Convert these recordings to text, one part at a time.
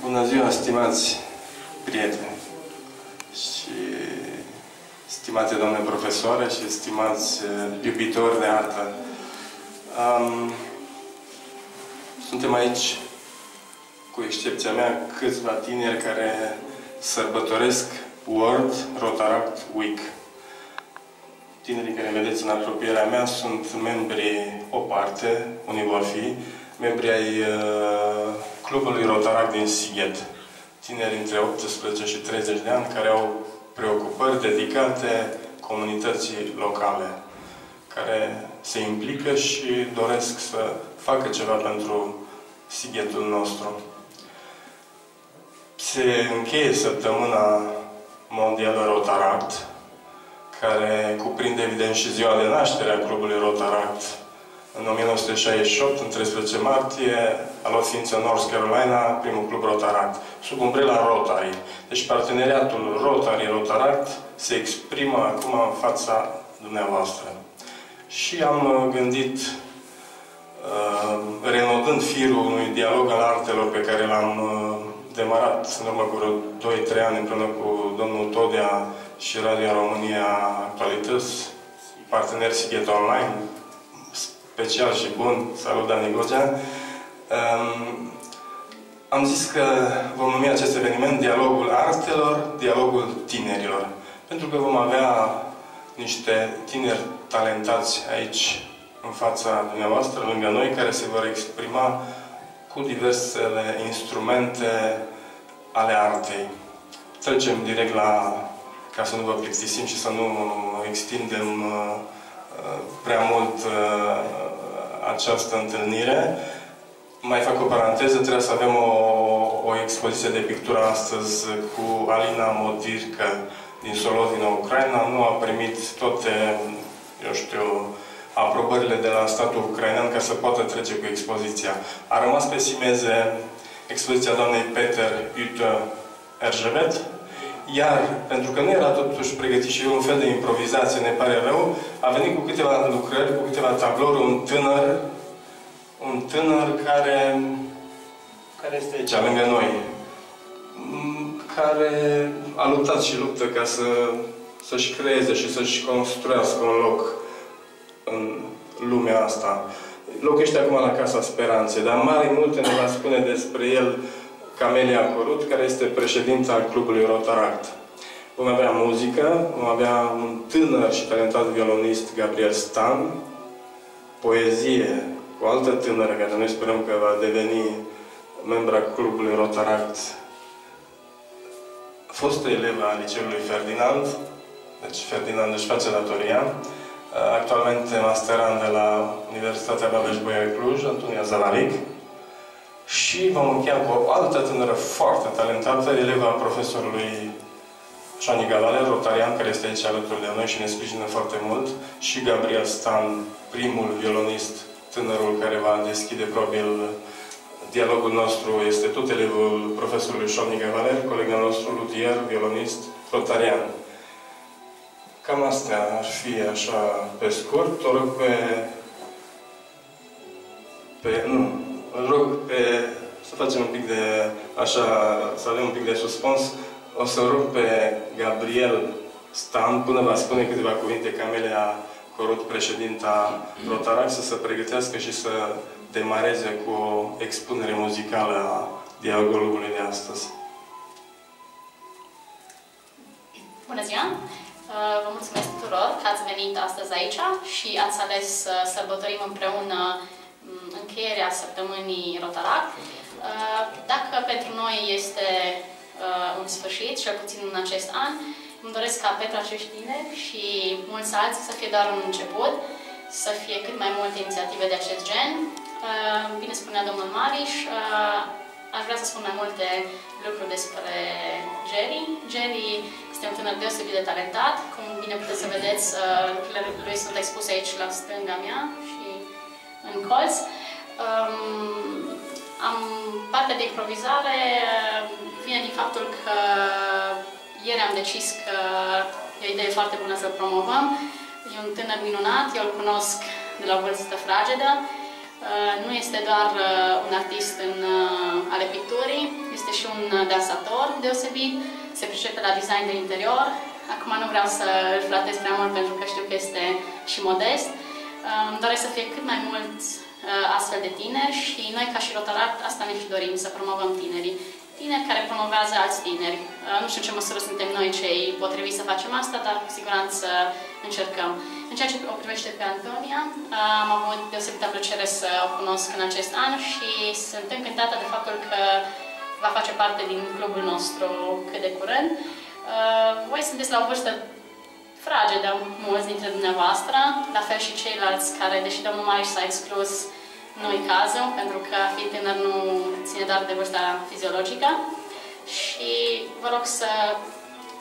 Bună ziua, stimați prieteni și stimate domnule profesoare și stimați uh, iubitori de artă. Um, suntem aici, cu excepția mea, câțiva tineri care sărbătoresc World Rotaract Week. Tinerii care vedeți în apropierea mea sunt membrii o parte, unii vor fi, membrii ai uh, Clubului Rotaract din Sighet. Tineri între 18 și 30 de ani care au preocupări dedicate comunității locale, care se implică și doresc să facă ceva pentru Sighetul nostru. Se încheie săptămâna mondială Rotaract, care cuprinde evident și ziua de naștere a clubului Rotaract în 1968, în 13 martie, a luat ființă North Carolina, primul club Rotaract, sub umbrela Rotary. Deci parteneriatul Rotary-Rotaract se exprimă acum în fața dumneavoastră. Și am uh, gândit, uh, renodând firul unui dialog al artelor pe care l-am uh, demarat în urmă cu 2-3 ani împreună cu domnul Todea și Radio România Actualități, partener Sighet Online, special și bun, salut Dani Gogea. Um, am zis că vom numi acest eveniment Dialogul Artelor, Dialogul Tinerilor. Pentru că vom avea niște tineri talentați aici, în fața dumneavoastră, lângă noi, care se vor exprima cu diversele instrumente ale artei. Trecem direct la, ca să nu vă plictisim și să nu extindem uh, uh prea mult uh, această întâlnire. Mai fac o paranteză, trebuie să avem o, o expoziție de pictură astăzi cu Alina Modircă din Solovina, Ucraina. Nu a primit toate, eu știu, aprobările de la statul ucrainean ca să poată trece cu expoziția. A rămas pe simeze expoziția doamnei Peter Ute Erzsébet, iar, pentru că nu era totuși pregătit și un fel de improvizație, ne pare rău, a venit cu câteva lucrări, cu câteva tablouri, un tânăr, un tânăr care, care este aici, lângă noi, care a luptat și luptă ca să, să-și creeze și să-și construiască un loc în lumea asta. Locuiește acum la Casa Speranței, dar mare multe ne va spune despre el Camelia Corut, care este președinta al clubului Rotaract. Vom avea muzică, vom avea un tânăr și talentat violonist, Gabriel Stan, poezie cu o altă tânără, care noi sperăm că va deveni membra clubului Rotaract, fostă elevă a liceului Ferdinand, deci Ferdinand își face datoria, actualmente masterand de la Universitatea Babeș-Bolyai Cluj, Antonia Zavaric, și vom încheia cu o altă tânără foarte talentată, eleva profesorului Shani Galale, rotarian, care este aici alături de noi și ne sprijină foarte mult, și Gabriel Stan, primul violonist, tânărul care va deschide probabil dialogul nostru, este tot elevul profesorului Shani Valer, colegul nostru, luthier, violonist, rotarian. Cam astea ar fi așa pe scurt. O rog pe... pe nu, îl rog pe, să facem un pic de, așa, să avem un pic de suspans. O să rog pe Gabriel Stan până va spune câteva cuvinte Camelia Corut, președinta Rotarac, să se pregătească și să demareze cu o expunere muzicală a dialogului de astăzi. Bună ziua! Uh, vă mulțumesc tuturor că ați venit astăzi aici și ați ales să sărbătorim împreună încheierea săptămânii Rotaract. Uh, dacă pentru noi este uh, un sfârșit, cel puțin în acest an, îmi doresc ca pentru acești tineri și mulți alții să fie doar un început, să fie cât mai multe inițiative de acest gen. Uh, bine spunea domnul Mariș, aș vrea să spun mai multe lucruri despre Jerry. Jerry este un tânăr deosebit de talentat. Cum bine puteți să vedeți, lucrurile lui sunt expuse aici la stânga mea și în colț. Um, am parte de improvizare vine din faptul că ieri am decis că e o idee foarte bună să-l promovăm. E un tânăr minunat, eu îl cunosc de la o vârstă fragedă. Uh, nu este doar uh, un artist în uh, ale picturii, este și un dansator deosebit, se pricepe la design de interior. Acum nu vreau să îl flatez prea mult pentru că știu că este și modest. Îmi doresc să fie cât mai mulți astfel de tineri și noi ca și Rotaract asta ne și dorim, să promovăm tinerii tineri care promovează alți tineri. Uh, nu știu ce măsură suntem noi cei potriviți să facem asta, dar cu siguranță încercăm. În ceea ce o privește pe Antonia, uh, am avut deosebită plăcere să o cunosc în acest an și sunt încântată de faptul că va face parte din clubul nostru cât de curând. Uh, voi sunteți la o vârstă fragedă, mulți dintre dumneavoastră, la fel și ceilalți care, deși domnul Mariș s-a exclus, nu-i cazul, pentru că a fi tânăr nu ține doar de vârsta fiziologică. Și vă rog să,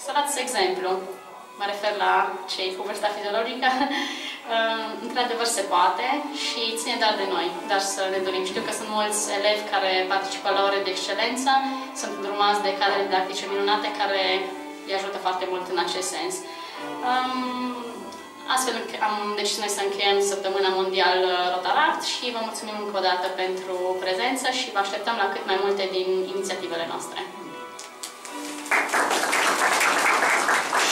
să dați exemplu. Mă refer la cei cu vârsta fiziologică. Într-adevăr se poate și ține doar de noi, dar să ne dorim. Știu că sunt mulți elevi care participă la ore de excelență, sunt îndrumați de cadre didactice minunate care îi ajută foarte mult în acest sens. Um, Astfel am decis noi să încheiem Săptămâna Mondial Rotaract și vă mulțumim încă o dată pentru prezență și vă așteptăm la cât mai multe din inițiativele noastre.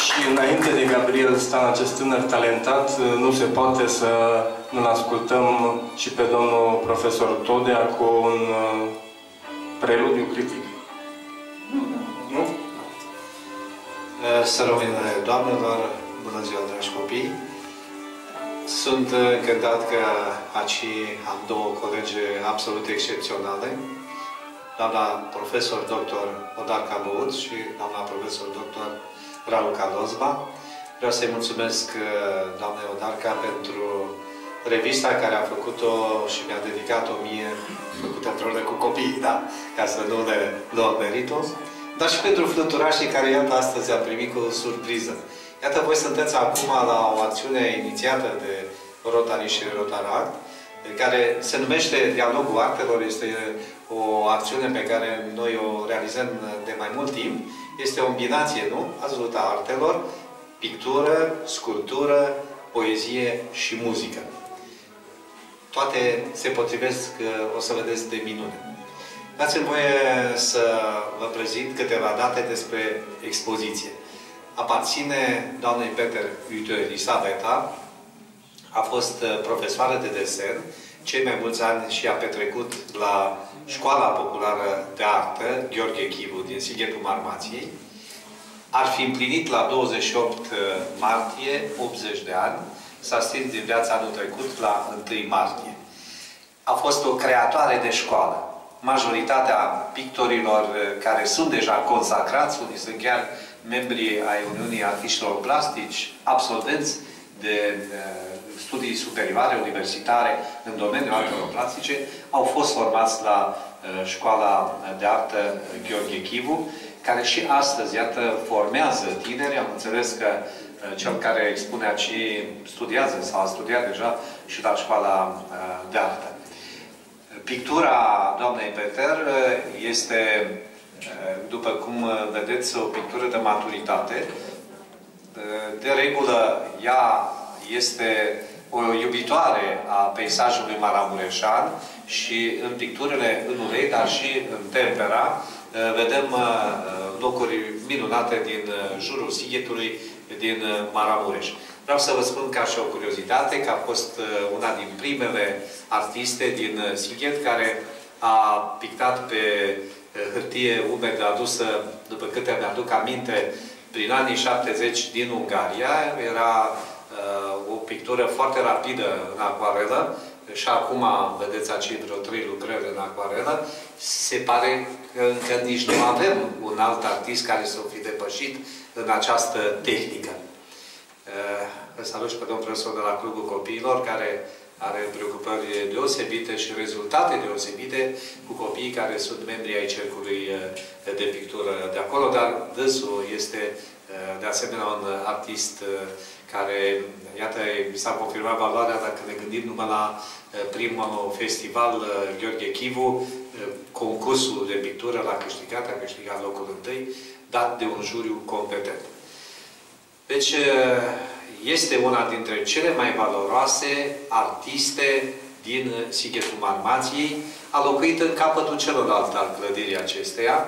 Și înainte de Gabriel Stan, acest tânăr talentat, nu se poate să nu-l ascultăm și pe domnul profesor Todea cu un uh, preludiu critic. Nu? Să rămână, doamnelor, Bună ziua, dragi copii! Sunt încântat că aici am două colegi absolut excepționale, doamna profesor dr. Odar Cabăut și doamna profesor dr. Raluca Lozba. Vreau să-i mulțumesc doamnei Odarca pentru revista care a făcut-o și mi-a dedicat-o mie, făcută împreună cu copiii, da? Ca să nu le luăm meritul. Dar și pentru fluturașii care, iată, astăzi a primit cu surpriză. Iată, voi sunteți acum la o acțiune inițiată de Rotary și Rotaract, care se numește Dialogul Artelor. Este o acțiune pe care noi o realizăm de mai mult timp. Este o combinație, nu? Ați văzut a artelor, pictură, sculptură, poezie și muzică. Toate se potrivesc, o să vedeți, de minune. Dați-mi voie să vă prezint câteva date despre expoziție aparține doamnei Peter Iuto Elisabeta, a fost uh, profesoară de desen, cei mai mulți ani și a petrecut la Școala Populară de Artă, Gheorghe Chivu, din Sighetul Marmației. Ar fi împlinit la 28 uh, martie 80 de ani, s-a stins din viața anul trecut la 1 martie. A fost o creatoare de școală. Majoritatea pictorilor uh, care sunt deja consacrați, unii sunt chiar membrii ai Uniunii Artiștilor Plastici, absolvenți de studii superioare, universitare, în domeniul artelor plastice, au fost formați la Școala de Artă Gheorghe Chivu, care și astăzi, iată, formează tineri. Am înțeles că cel care expune aici studiază sau a studiat deja și la Școala de Artă. Pictura doamnei Peter este după cum uh, vedeți, o pictură de maturitate. Uh, de regulă, ea este o iubitoare a peisajului maramureșan și în picturile în ulei, dar și în tempera, uh, vedem locuri minunate din jurul Sighetului, din Maramureș. Vreau să vă spun ca și o curiozitate că a fost una din primele artiste din Sighet care a pictat pe hârtie umedă adusă, după câte mi-aduc aminte, prin anii 70 din Ungaria. Era uh, o pictură foarte rapidă în acuarelă și acum vedeți aici vreo trei lucrări în acuarelă. Se pare că încă nici nu avem un alt artist care să fi depășit în această tehnică. Uh, îl salut și pe domnul profesor de la Clubul Copiilor, care are preocupări deosebite și rezultate deosebite cu copiii care sunt membri ai cercului eh, de pictură de acolo, dar dânsul este eh, de asemenea un artist eh, care, iată, s-a confirmat valoarea dacă ne gândim numai la primul festival Gheorghe Chivu, concursul de pictură l-a câștigat, a câștigat locul întâi, dat de un juriu competent. Deci, este una dintre cele mai valoroase artiste din Sighetul Marmației, a locuit în capătul celălalt al clădirii acesteia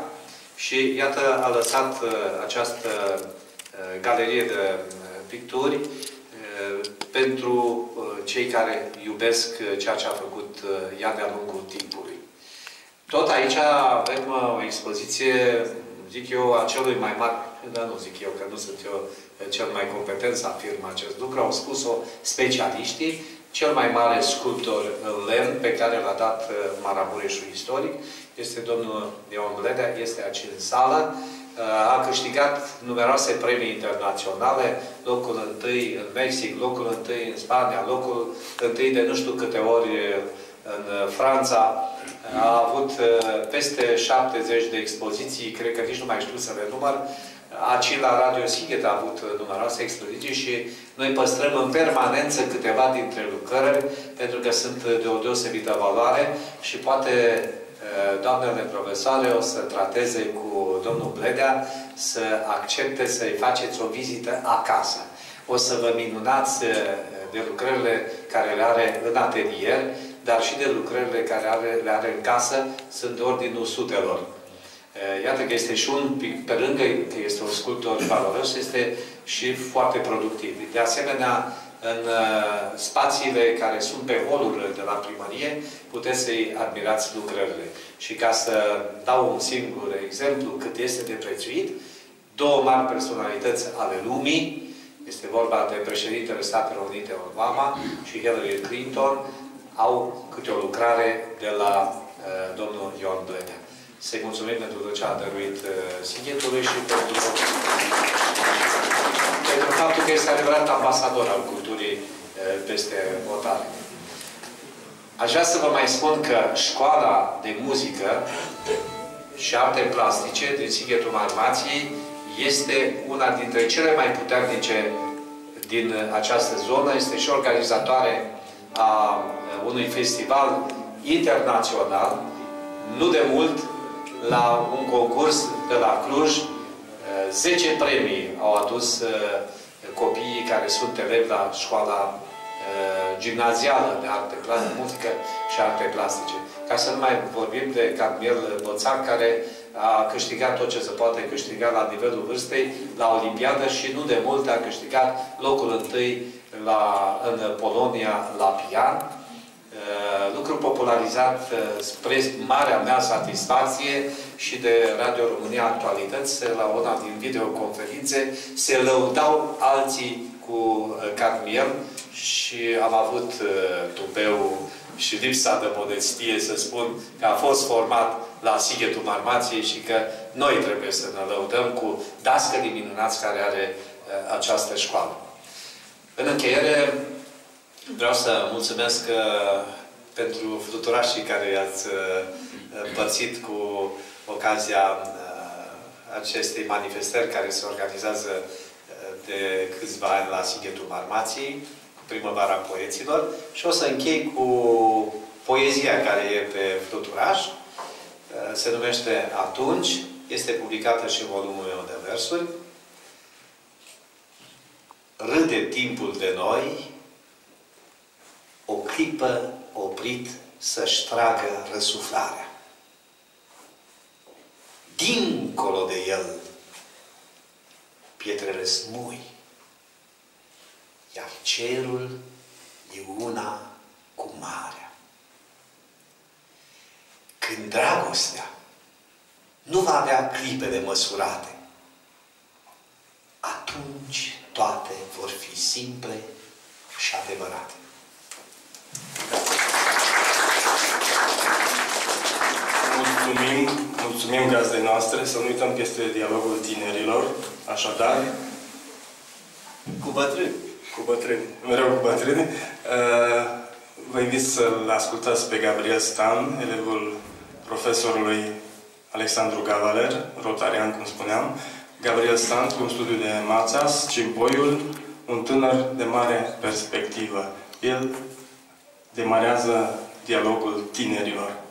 și iată a lăsat uh, această uh, galerie de uh, picturi pentru cei care iubesc ceea ce a făcut ea de-a lungul timpului. Tot aici avem o expoziție, zic eu, a celui mai mare, dar nu zic eu, că nu sunt eu cel mai competent să afirm acest lucru, au spus-o specialiștii, cel mai mare sculptor în lemn pe care l-a dat uh, Maramureșul istoric este domnul Ion Bledea, este aici în sală. Uh, a câștigat numeroase premii internaționale, locul întâi în Mexic, locul întâi în Spania, locul întâi de nu știu câte ori uh, în Franța. A avut peste 70 de expoziții, cred că nici nu mai știu să le număr, Aici la Radio Sighet a avut numeroase expoziții și noi păstrăm în permanență câteva dintre lucrări pentru că sunt de o deosebită valoare și poate doamnele profesoare o să trateze cu domnul Bledea să accepte să-i faceți o vizită acasă. O să vă minunați de lucrările care le are în atelier, dar și de lucrările care le are în casă, sunt de ordinul sutelor. Eh, iată că este și un pic, pe lângă că este un sculptor valoros, este și foarte productiv. De asemenea, în eh, spațiile care sunt pe holurile de la primărie, puteți să-i admirați lucrările. Și ca să dau un singur exemplu cât este de prețuit, două mari personalități ale lumii, este vorba de președintele Statelor Unite Obama și Hillary Clinton, au câte o lucrare de la uh, domnul Ion Bledea să-i mulțumim pentru tot ce a dăruit uh, Sighetului și pentru, pentru faptul că este adevărat ambasador al culturii uh, peste votare. Aș vrea să vă mai spun că școala de muzică și arte plastice din Sighetul Marmației este una dintre cele mai puternice din această zonă. Este și organizatoare a unui festival internațional. Nu de mult la un concurs de la Cluj, 10 eh, premii au adus eh, copiii care sunt elevi la școala eh, gimnazială de arte plastice, muzică și arte plastice. Ca să nu mai vorbim de Cadmiel Bățac, care a câștigat tot ce se poate câștiga la nivelul vârstei, la Olimpiadă și nu de mult a câștigat locul întâi la, în Polonia la pian. Uh, lucru popularizat uh, spre marea mea satisfacție și de Radio România Actualități, la una din videoconferințe, se lăudau alții cu uh, cadmiel și am avut tupeu și lipsa de modestie să spun că a fost format la Sighetul Marmației și că noi trebuie să ne lăudăm cu dascălii minunați care are această școală. În încheiere, Vreau să mulțumesc uh, pentru fluturașii care i-ați uh, părțit cu ocazia uh, acestei manifestări care se organizează de câțiva ani la Sighetul Marmației, cu primăvara poeților. Și o să închei cu poezia care e pe fluturaș. Se numește Atunci. Este publicată și în volumul meu de versuri. Râde timpul de noi, o clipă oprit să-și tragă răsuflarea. Dincolo de el, pietrele smui, iar cerul e una cu marea. Când dragostea nu va avea clipele măsurate, atunci toate vor fi simple și adevărate. Mulțumim, mulțumim gazdei noastre, să nu uităm că este dialogul tinerilor, așadar... Cu bătrâni. Cu bătrâni, mereu cu bătrâni. Uh, vă invit să-l ascultați pe Gabriel Stan, elevul profesorului Alexandru Gavaler, rotarian, cum spuneam. Gabriel Stan, cu un studiu de Mațas, Cimpoiul, un tânăr de mare perspectivă. El demarează dialogul tinerilor.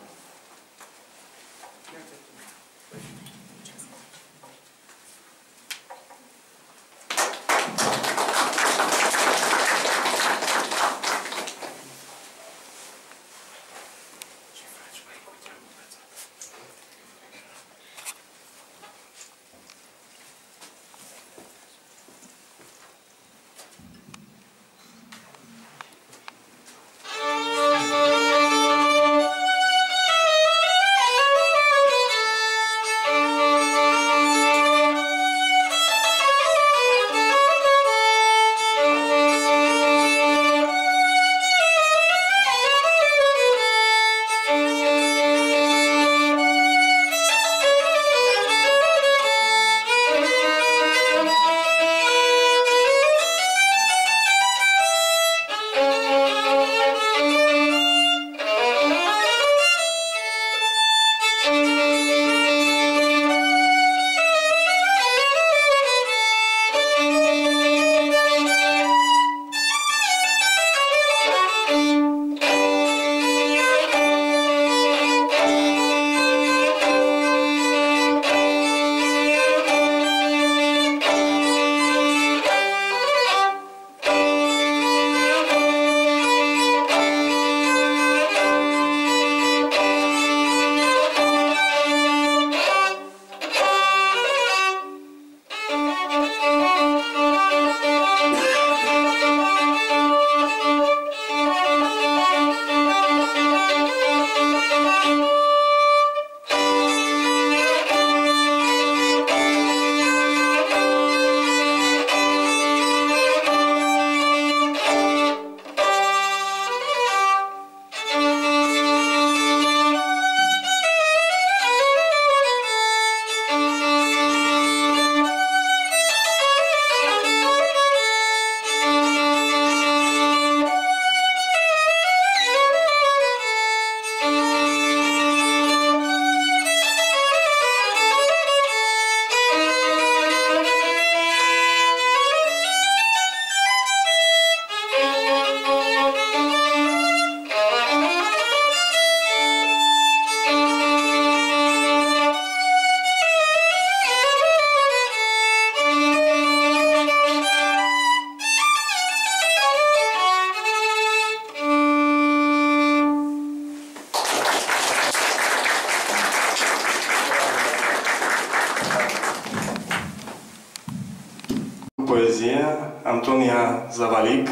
Antonia Zavalic,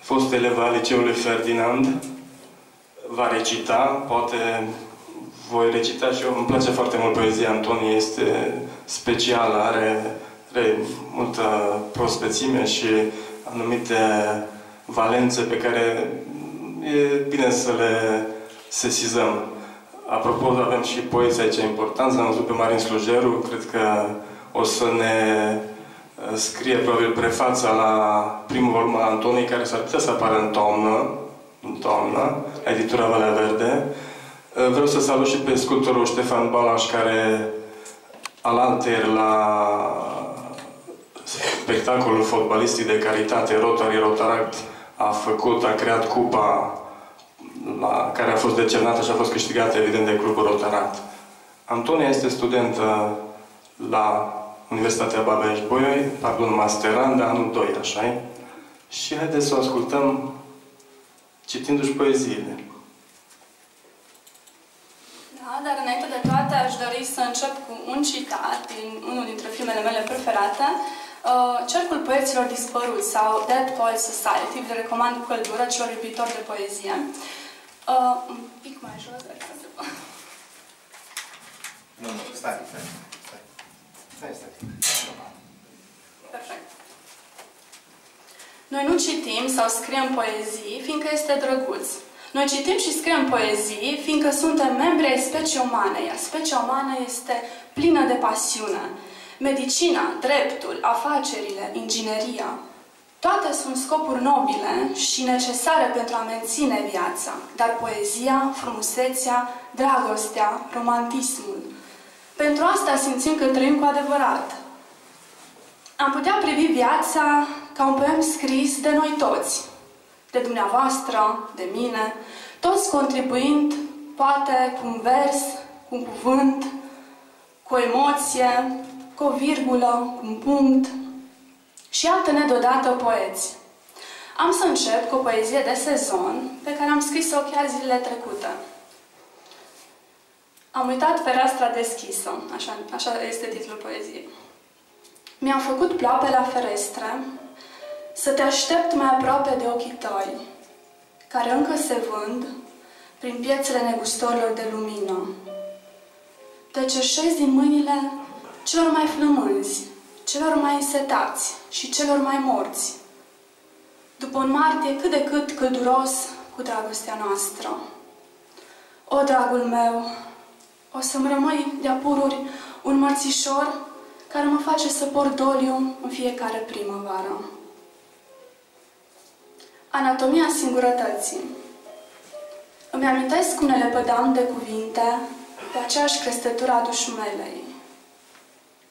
fost eleva al liceului Ferdinand, va recita, poate voi recita și eu, îmi place foarte mult poezia Antonia, este specială, are, are multă prospețime și anumite valențe pe care e bine să le sesizăm. Apropo, avem și poeții aici importanți, am văzut pe Marin Slujeru, cred că o să ne scrie probabil prefața la primul volum al Antonii, care s-ar putea să apară în toamnă, în toamnă, editura Valea Verde. Vreau să salut și pe sculptorul Ștefan Balaș, care alalter la spectacolul fotbalistic de caritate Rotary Rotaract a făcut, a creat cupa la, care a fost decernată și a fost câștigată, evident, de Clubul Rotaract. Antonia este studentă la Universitatea Babeș-Bolyai, pardon, masteranda, anul 2, așa -i? Și haideți să o ascultăm citindu-și poeziile. Da, dar înainte de toate aș dori să încep cu un citat din unul dintre filmele mele preferate, uh, Cercul poeților dispăruți sau Dead Poets Society, vi recomand cu căldură celor iubitori de poezie. Uh, un pic mai jos, dacă se poate. Nu, nu, stai, stai. Stai, stai. Perfect. Noi nu citim sau scriem poezii, fiindcă este drăguț. Noi citim și scriem poezii, fiindcă suntem membri ai specii umane, iar specia umană este plină de pasiune. Medicina, dreptul, afacerile, ingineria, toate sunt scopuri nobile și necesare pentru a menține viața, dar poezia, frumusețea, dragostea, romantismul. Pentru asta simțim că trăim cu adevărat. Am putea privi viața ca un poem scris de noi toți, de dumneavoastră, de mine, toți contribuind, poate, cu un vers, cu un cuvânt, cu o emoție, cu o virgulă, cu un punct și iată-ne deodată poeți. Am să încep cu o poezie de sezon pe care am scris-o chiar zilele trecute. Am uitat fereastra deschisă, așa, așa este titlul poeziei. Mi-am făcut ploape la ferestre, să te aștept mai aproape de ochii tăi, care încă se vând prin piețele negustorilor de lumină. Te cerșezi din mâinile celor mai flămânzi, celor mai însetați și celor mai morți, după un martie cât de cât călduros cu dragostea noastră. O, dragul meu, o să-mi rămâi de-a pururi un mărțișor care mă face să port doliu în fiecare primăvară. Anatomia singurătății Îmi amintesc cum ne lepădam de cuvinte, pe aceeași crestătură a dușumelei.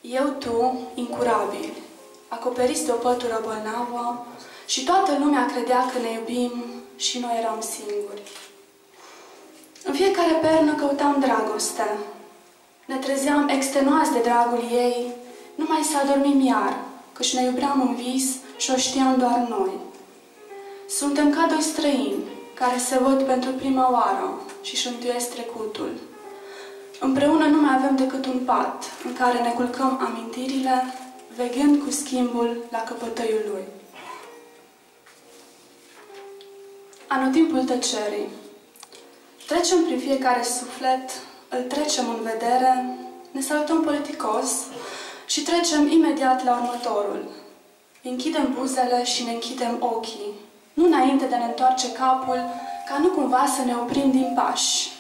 Eu, tu, incurabil, acoperiți de o pătură bolnavă și toată lumea credea că ne iubim și noi eram singuri. În fiecare pernă căutam dragostea. Ne trezeam extenuați de dragul ei, numai să adormim iar, căci ne iubeam în vis și o știam doar noi. Suntem ca doi străini care se văd pentru prima oară și își întuiesc trecutul. Împreună nu mai avem decât un pat în care ne culcăm amintirile, veghând cu schimbul la căpătăiul lui. Anotimpul tăcerii. Trecem prin fiecare suflet, îl trecem în vedere, ne salutăm politicos și trecem imediat la următorul. Închidem buzele și ne închidem ochii, nu înainte de a ne întoarce capul, ca nu cumva să ne oprim din pași.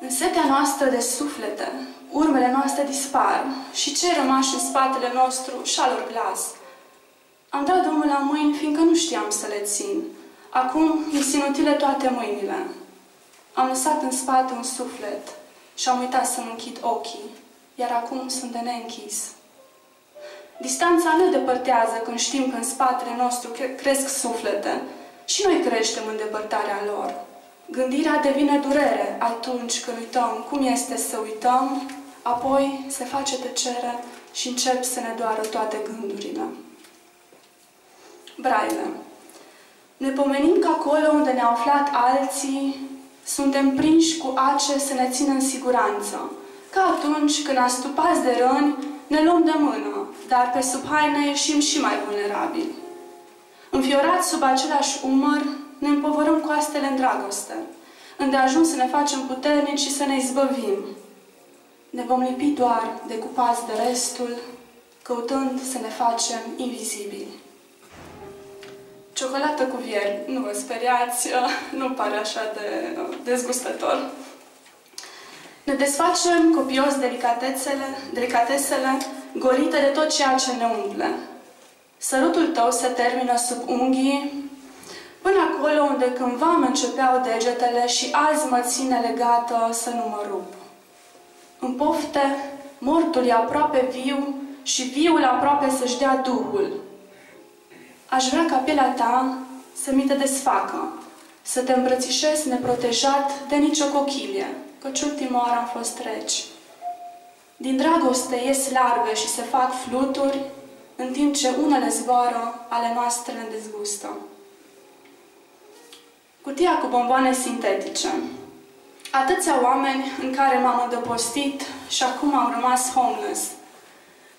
În setea noastră de suflete, urmele noastre dispar și ce rămași în spatele nostru și-alor glas. Am dat Domnul la mâini, fiindcă nu știam să le țin. Acum mi sunt inutile toate mâinile. Am lăsat în spate un suflet și am uitat să-mi închid ochii, iar acum sunt de neînchis. Distanța ne depărtează când știm că în spatele nostru cresc suflete și noi creștem în depărtarea lor. Gândirea devine durere atunci când uităm cum este să uităm, apoi se face tăcere și încep să ne doară toate gândurile. Braile. Ne pomenim că acolo unde ne-au aflat alții, suntem prinși cu ace să ne țină în siguranță, ca atunci când astupați de răni, ne luăm de mână, dar pe sub haină ieșim și mai vulnerabili. Înfiorați sub același umăr, ne împovărăm coastele în dragoste, ajuns să ne facem puternici și să ne izbăvim. Ne vom lipi doar de cupați de restul, căutând să ne facem invizibili. Ciocolată cu vieri, nu vă speriați, nu pare așa de dezgustător. Ne desfacem copios delicatesele, delicatesele golite de tot ceea ce ne umple. Sărutul tău se termină sub unghii, până acolo unde cândva mă începeau degetele și azi mă ține legată să nu mă rup. În pofte, mortul e aproape viu și viul aproape să-și dea Duhul. Aș vrea ca pielea ta să mi te desfacă, să te îmbrățișez neprotejat de nicio cochilie, căci ultima oară am fost reci. Din dragoste ies larve și se fac fluturi, în timp ce unele zboară, ale noastre ne dezgustă. Cutia cu bomboane sintetice. Atâția oameni în care m-am adăpostit și acum am rămas homeless.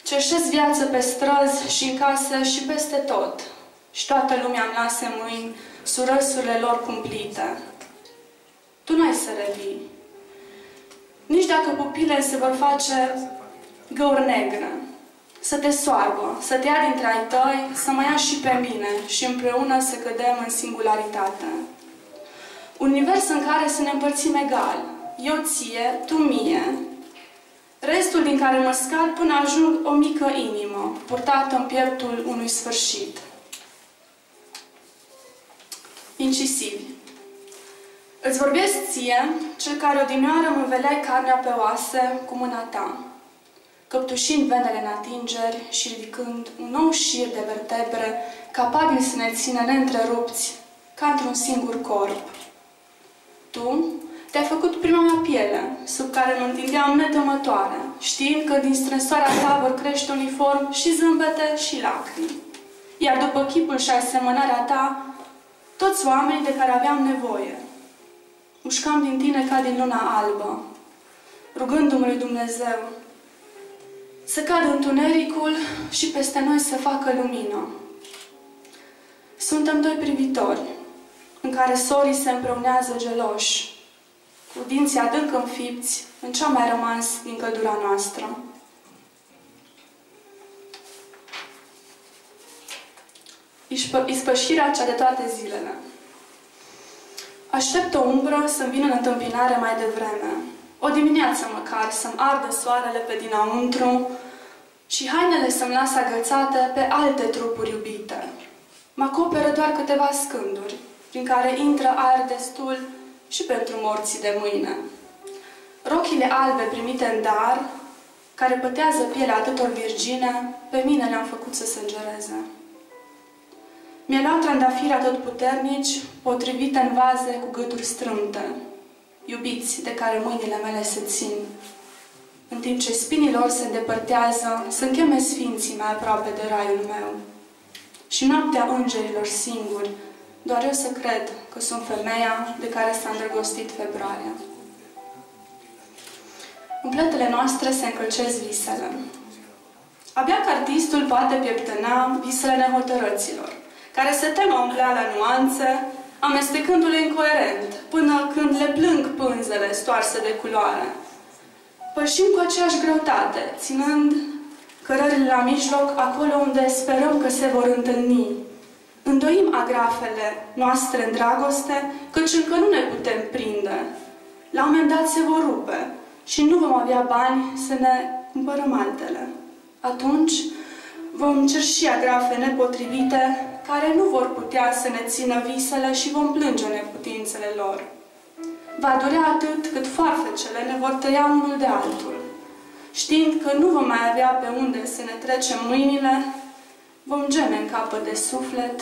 Cerșesc viață pe străzi și în casă și peste tot. Și toată lumea îmi lasă în mâini surăsurile lor cumplite. Tu n-ai să revii. Nici dacă pupile se vor face găuri negre, să te soarbă, să te ia dintre ai tăi, să mă ia și pe mine și împreună să cădem în singularitate. Univers în care să ne împărțim egal, eu ție, tu mie, restul din care mă scad până ajung o mică inimă, purtată în pieptul unui sfârșit. Incisivi. Îți vorbesc ție, cel care odinioară mă veleai carnea pe oase cu mâna ta, căptușind venele în atingeri și ridicând un nou șir de vertebre capabil să ne țină neîntrerupți ca într-un singur corp. Tu te-ai făcut prima mea piele, sub care mă întindeam netămătoare, știind că din strânsoarea ta vor crește uniform și zâmbete și lacrimi. Iar după chipul și asemănarea ta, toți oamenii de care aveam nevoie. Mușcam din tine ca din luna albă, rugându-mă lui Dumnezeu să cadă întunericul și peste noi să facă lumină. Suntem doi privitori, în care sorii se împreunează geloși, cu dinții adânc înfipți în ce mai rămas din cădura noastră. Ispășirea cea de toate zilele. Aștept o umbră să-mi vină în întâmpinare mai devreme. O dimineață măcar să-mi ardă soarele pe dinăuntru și hainele să-mi lasă agățate pe alte trupuri iubite. Mă acoperă doar câteva scânduri, prin care intră aer destul și pentru morții de mâine. Rochile albe primite în dar, care pătează pielea atâtor virgine, pe mine le-am făcut să sângereze. Mi-a luat trandafiri atât puternici, potrivite în vaze cu gâturi strâmte, iubiți de care mâinile mele se țin. În timp ce spinilor se îndepărtează, să încheme sfinții mai aproape de raiul meu. Și noaptea îngerilor singuri, doar eu să cred că sunt femeia de care s-a îndrăgostit februaria. În plătele noastre se încălcesc visele. Abia că artistul poate pieptăna visele nehotărăților, care se tem umplea la nuanțe, amestecându-le incoerent, până când le plâng pânzele stoarse de culoare. Pășim cu aceeași greutate, ținând cărările la mijloc, acolo unde sperăm că se vor întâlni. Îndoim agrafele noastre în dragoste, căci încă nu ne putem prinde. La un moment dat se vor rupe și nu vom avea bani să ne cumpărăm altele. Atunci vom cerși agrafe nepotrivite care nu vor putea să ne țină visele și vom plânge neputințele lor. Va durea atât cât foarfecele ne vor tăia unul de altul. Știind că nu vom mai avea pe unde să ne trecem mâinile, vom geme în capăt de suflet,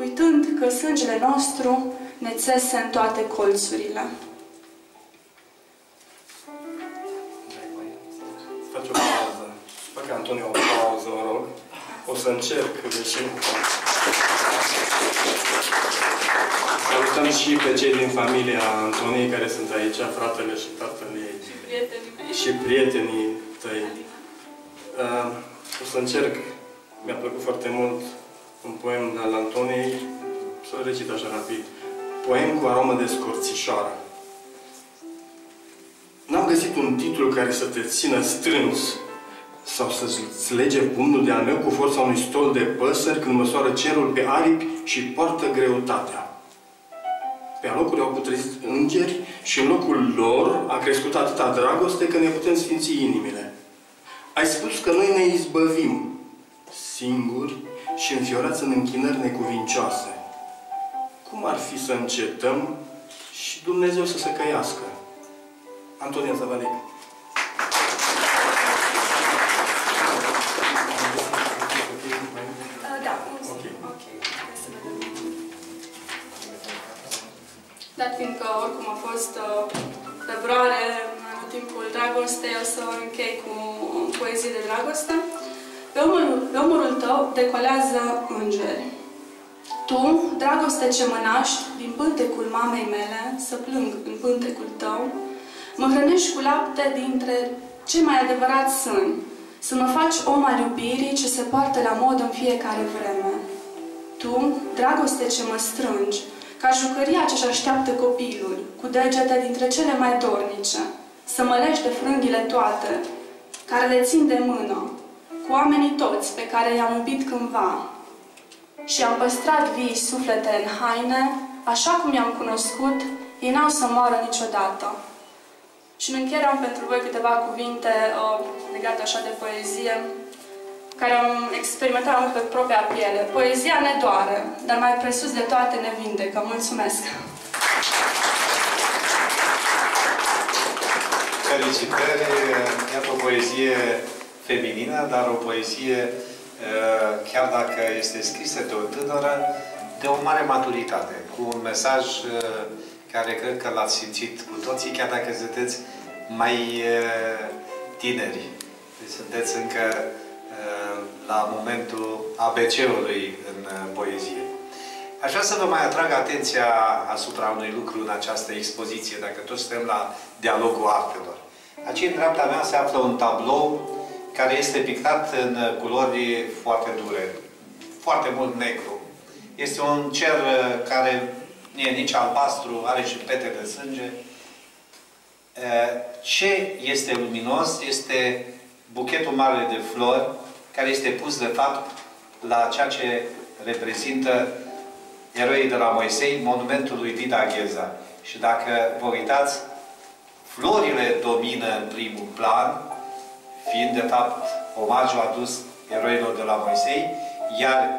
uitând că sângele nostru ne țese în toate colțurile. Faci o pauză. Fac Antonio o pauză, vă rog. O să încerc, deși... Salutăm și pe cei din familia Antoniei care sunt aici, fratele și tatăl ei. Și prietenii mei. Și prietenii tăi. Uh, o să încerc, mi-a plăcut foarte mult un poem al Antoniei, să-l recit așa rapid. Poem cu aromă de scorțișoară. N-am găsit un titlu care să te țină strâns sau să-ți lege pumnul de al meu cu forța unui stol de păsări când măsoară cerul pe aripi și poartă greutatea. Pe alocuri au putrezit îngeri și în locul lor a crescut atâta dragoste că ne putem sfinți inimile. Ai spus că noi ne izbăvim singuri și înfiorați în închinări necuvincioase. Cum ar fi să încetăm și Dumnezeu să se căiască? Antonia Zavalic. Dat fiindcă oricum a fost uh, februarie, în timpul dragostei, o să închei cu poezie de dragoste. Pe omorul, pe omorul tău decolează îngeri. Tu, dragoste ce mă naști din pântecul mamei mele, să plâng în pântecul tău, mă hrănești cu lapte dintre cei mai adevărați sâni, să mă faci om al iubirii ce se poartă la mod în fiecare vreme. Tu, dragoste ce mă strângi, ca jucăria ce-și așteaptă copilul, cu degete dintre cele mai dornice, să mă legi de frânghile toate, care le țin de mână, cu oamenii toți pe care i-am iubit cândva, și am păstrat vii suflete în haine, așa cum i-am cunoscut, ei n-au să moară niciodată. Și în încheiere am pentru voi câteva cuvinte uh, legate așa de poezie, care am experimentat mult pe propria piele. Poezia ne doare, dar mai presus de toate ne vindecă. Mulțumesc! Felicitări! Iată o poezie feminină, dar o poezie, uh, chiar dacă este scrisă de o tânără, de o mare maturitate, cu un mesaj uh, care cred că l-ați simțit cu toții, chiar dacă sunteți mai uh, tineri. Deci sunteți încă la momentul ABC-ului în poezie. Aș vrea să vă mai atrag atenția asupra unui lucru în această expoziție, dacă toți suntem la dialogul artelor. Aici, în dreapta mea, se află un tablou care este pictat în culori foarte dure, foarte mult negru. Este un cer care nu e nici albastru, are și pete de sânge. Ce este luminos este buchetul mare de flori care este pus, de fapt, la ceea ce reprezintă eroii de la Moisei, monumentul lui Dida Gheza. Și dacă vă uitați, florile domină în primul plan, fiind, de fapt, omagiul adus eroilor de la Moisei, iar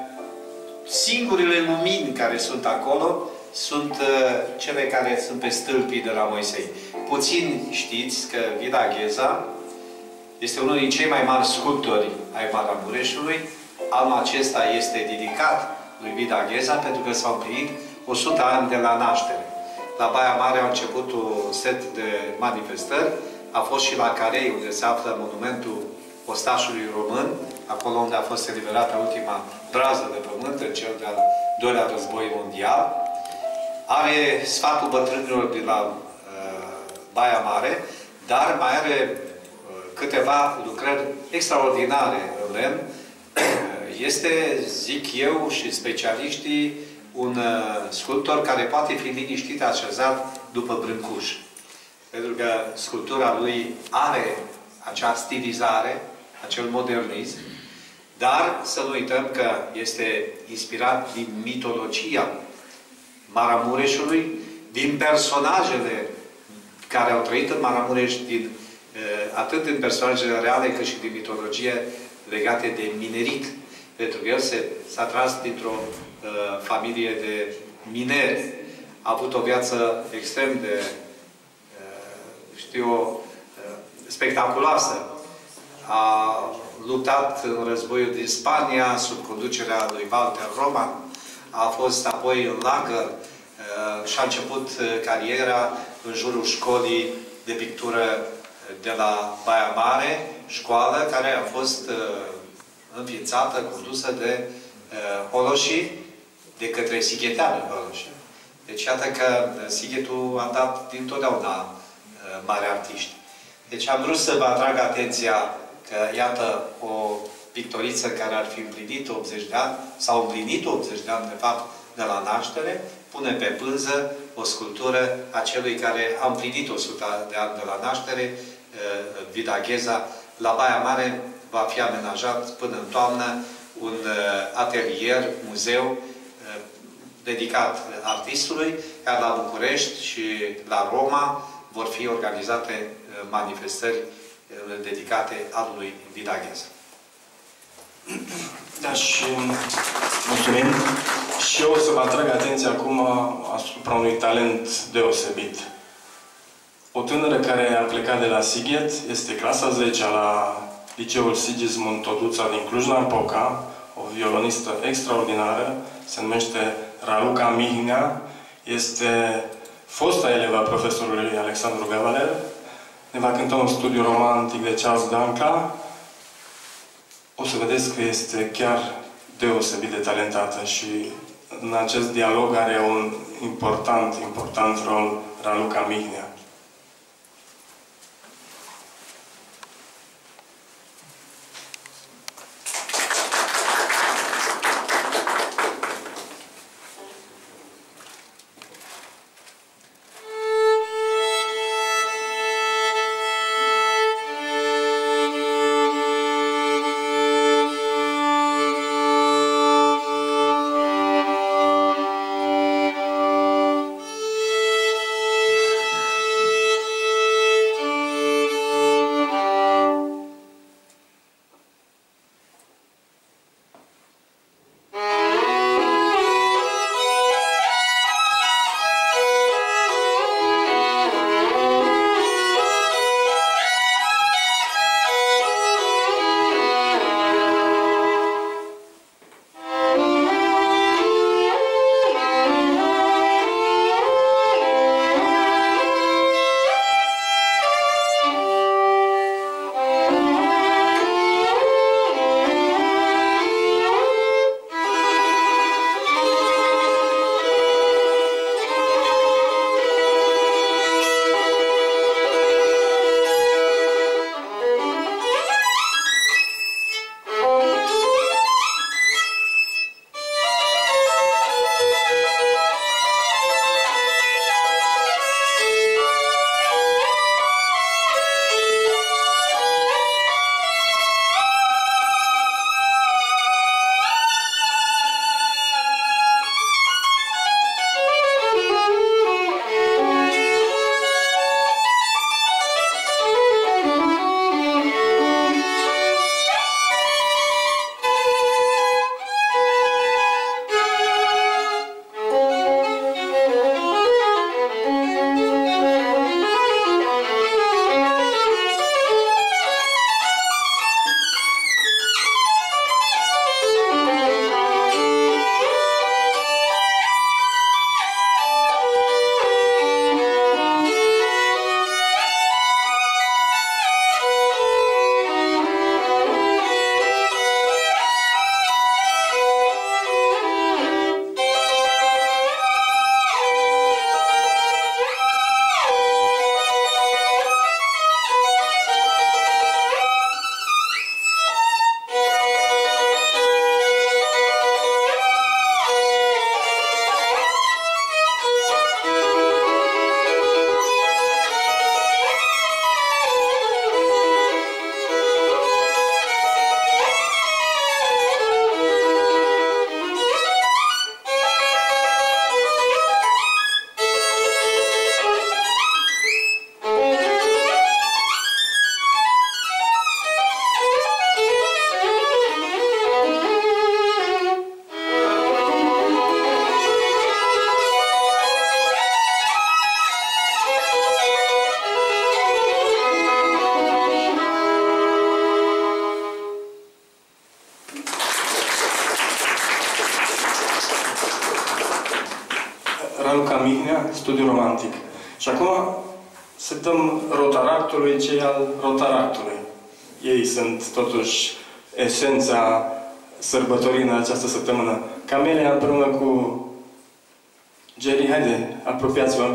singurile lumini care sunt acolo sunt uh, cele care sunt pe stâlpii de la Moisei. puțin știți că Vida Gheza este unul din cei mai mari sculptori ai Maramureșului. Anul acesta este dedicat lui Vida Gheza pentru că s-au împlinit 100 ani de la naștere. La Baia Mare a început un set de manifestări. A fost și la Carei, unde se află monumentul ostașului român, acolo unde a fost eliberată ultima brază de pământ în cel de-al doilea război mondial. Are sfatul bătrânilor de la uh, Baia Mare, dar mai are uh, câteva lucrări extraordinare în lemn. Este, zic eu și specialiștii, un uh, sculptor care poate fi liniștit așezat după brâncuș. Pentru că sculptura lui are acea stilizare, acel modernism, dar să nu uităm că este inspirat din mitologia Maramureșului, din personajele care au trăit în Maramureș, din, uh, atât din personajele reale cât și din mitologie legate de minerit. Pentru că el s-a tras dintr-o uh, familie de mineri. A avut o viață extrem de, uh, știu, uh, spectaculoasă. A luptat în războiul din Spania sub conducerea lui Walter Roman. A fost apoi în lagăr uh, și a început uh, cariera în jurul școlii de pictură de la Baia Mare, școală care a fost uh, înființată, condusă de uh, Holoși, de către Sigheteanu Holoși. Deci iată că Sighetul a dat din totdeauna uh, mari artiști. Deci am vrut să vă atrag atenția că, iată, o pictoriță care ar fi împlinit 80 de ani, sau împlinit 80 de ani, de fapt, de la naștere, pune pe pânză o sculptură a celui care a împlinit 100 de ani de la naștere, uh, Vida Gheza, la Baia Mare, va fi amenajat până în toamnă un uh, atelier, muzeu uh, dedicat artistului, iar la București și la Roma vor fi organizate uh, manifestări dedicate anului Vidaghez. Da, și mulțumim. Și eu o să vă atrag atenția acum asupra unui talent deosebit. O tânără care a plecat de la Sighet, este clasa 10 la Liceul Sigismund Toduța din Cluj-Napoca, o violonistă extraordinară, se numește Raluca Mihnea, este fosta eleva profesorului Alexandru Gavaler, ne va cânta un studiu romantic de Charles Danca. O să vedeți că este chiar deosebit de talentată și în acest dialog are un important, important rol Raluca Mihnea.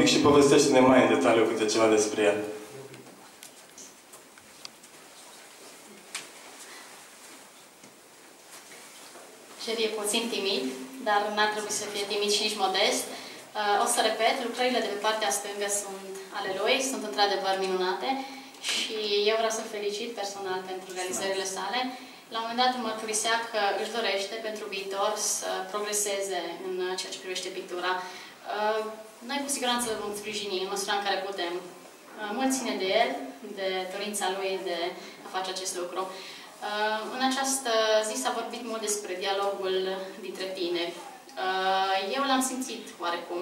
Pic și povestește-ne mai în detaliu câte ceva despre el. Jerry e puțin timid, dar n-ar trebui să fie timid și nici modest. Uh, o să repet, lucrările de pe partea stângă sunt ale lui, sunt într-adevăr minunate și eu vreau să-l felicit personal pentru realizările sale. La un moment dat mărturisea că își dorește pentru viitor să progreseze în ceea ce privește pictura. Uh, noi cu siguranță vom sprijini în măsura în care putem. Uh, mult ține de el, de dorința lui de a face acest lucru. În această zi s-a vorbit mult despre dialogul dintre tineri. Uh, eu l-am simțit oarecum,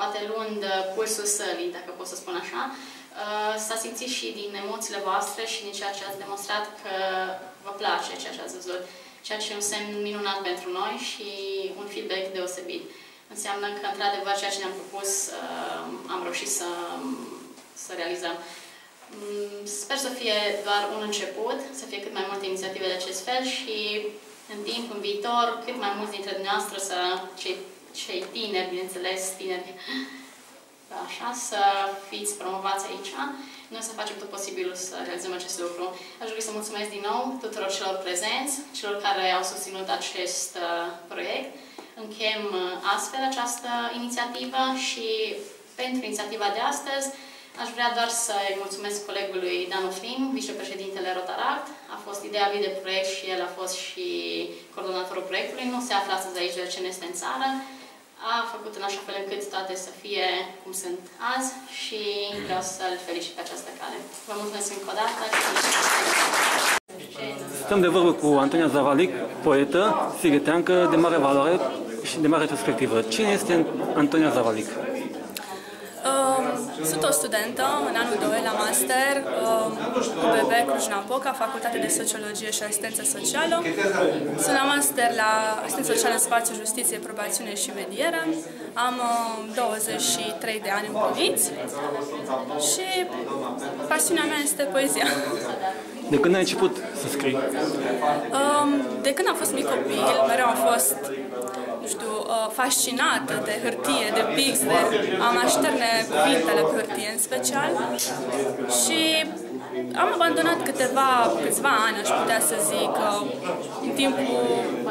poate luând uh, pulsul sălii, dacă pot să spun așa. Uh, s-a simțit și din emoțiile voastre și din ceea ce ați demonstrat că vă place ceea ce ați văzut, ceea ce e un semn minunat pentru noi și un feedback deosebit. Înseamnă că, într-adevăr, ceea ce ne-am propus am reușit să, să realizăm. Mm, sper să fie doar un început, să fie cât mai multe inițiative de acest fel și în timp, în viitor, cât mai mulți dintre dumneavoastră să, cei, cei tineri, bineînțeles, tineri, așa, să fiți promovați aici. Noi să facem tot posibilul să realizăm acest lucru. Aș dori să mulțumesc din nou tuturor celor prezenți, celor care au susținut acest uh, proiect. Închem uh, astfel această inițiativă și pentru inițiativa de astăzi Aș vrea doar să-i mulțumesc colegului Danu Flim, vicepreședintele Rotaract. A fost ideea lui de proiect și el a fost și coordonatorul proiectului. Nu se află astăzi aici, deoarece nu este în țară. A făcut în așa fel încât toate să fie cum sunt azi și vreau să-l felicit pe această cale. Vă mulțumesc încă o dată Stăm de vorbă cu Antonia Zavalic, poetă, sigheteancă de mare valoare și de mare perspectivă. Cine este Antonia Zavalic? Sunt o studentă în anul 2 la master UBB um, Cluj-Napoca, Facultate de Sociologie și Asistență Socială. Sunt la master la Asistență Socială în Spațiu, Justiție, Probațiune și Mediere. Am 23 um, de ani împliniți și pasiunea mea este poezia. De când ai început să scrii? Um, de când am fost mic copil, mereu am fost nu știu, uh, fascinată de hârtie, de pix, de a mă așterne cuvintele pe hârtie în special și am abandonat câteva, câțiva ani, aș putea să zic, uh, în timpul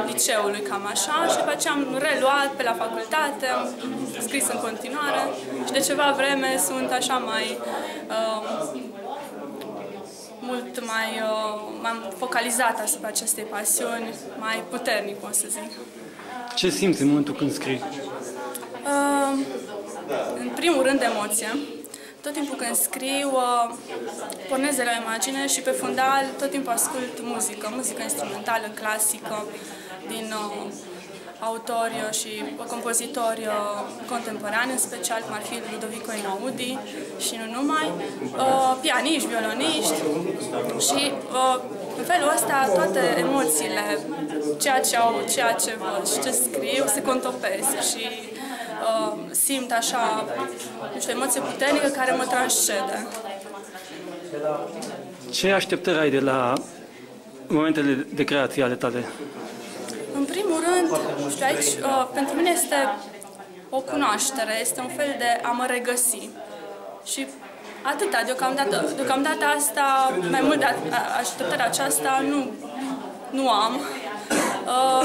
liceului, cam așa, și după aceea am reluat pe la facultate, am scris în continuare și de ceva vreme sunt așa mai uh, mult mai uh, m-am focalizat asupra acestei pasiuni, mai puternic, o să zic. Ce simți în momentul când scrii? Uh, în primul rând, emoție. Tot timpul când scriu, uh, pornesc de la imagine și pe fundal tot timpul ascult muzică, muzică instrumentală, clasică, din uh, autori și compozitori uh, contemporani, în special cum ar fi Ludovico Einaudi și nu numai, uh, pianiști, violoniști și uh, în felul ăsta toate emoțiile, ceea ce au, ceea ce văd și ce scriu se contopesc și uh, simt așa, nu știu, emoție puternică care mă transcede. Ce așteptări ai de la momentele de creație ale tale? În primul rând, știu, aici, uh, pentru mine este o cunoaștere, este un fel de a mă regăsi. Și atâta, deocamdată, deocamdată asta, mai mult de așteptarea aceasta, nu, nu am. Uh,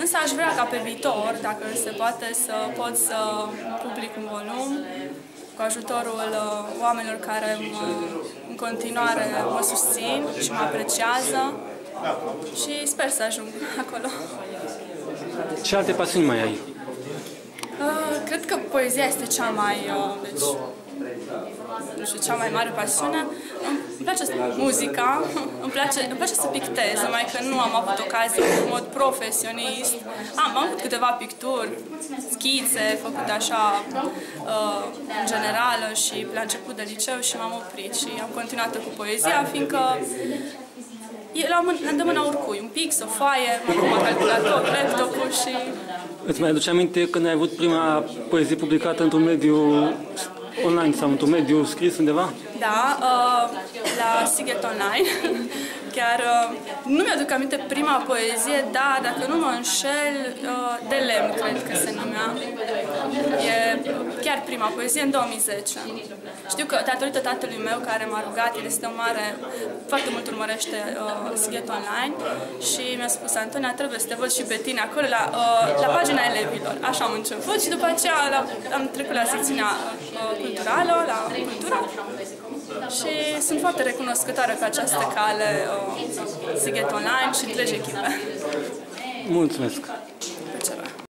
însă aș vrea ca pe viitor, dacă se poate, să pot să public un volum cu ajutorul uh, oamenilor care mă, în continuare mă susțin și mă apreciază și sper să ajung acolo. Ce alte pasiuni mai ai? Uh, cred că poezia este cea mai, uh, deci, nu știu, cea mai mare pasiune. Îmi place muzica, îmi place, îmi place să pictez, numai că nu am avut ocazie în mod profesionist. Am, am avut câteva picturi, schițe făcute așa uh, în generală și la început de liceu și m-am oprit și am continuat cu poezia, fiindcă e la, la îndemâna oricui, un pix, o foaie, acum calculator, laptopul și Îți mai aduce aminte când ai avut prima poezie publicată într-un mediu online sau într-un mediu scris undeva? Da, uh, la Siget Online. Chiar uh, nu mi-aduc aminte prima poezie, da, dacă nu mă înșel, uh, de lemn, cred că se numea. E chiar prima poezie, în 2010. Știu că datorită tatălui meu care m-a rugat, el este un mare, foarte mult urmărește uh, Sighet Online și mi-a spus, Antonia, trebuie să te văd și pe tine acolo la, uh, la pagina elevilor. Așa am început și după aceea la, am trecut la secțiunea uh, culturală, la cultură și sunt foarte recunoscătoare pe această cale uh, Sighet Online și întregi echipe. Mulțumesc!